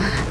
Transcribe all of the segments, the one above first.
Oh.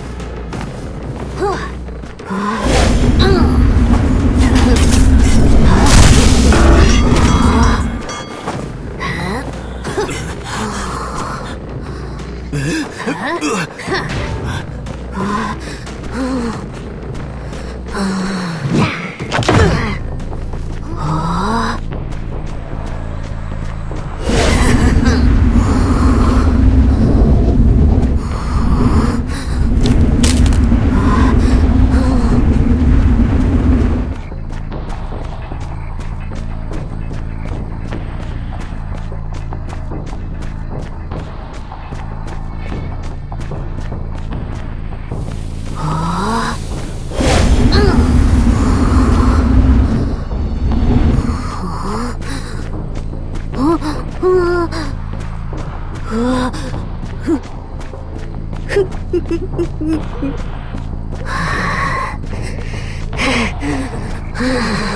Yeah.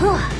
Whew.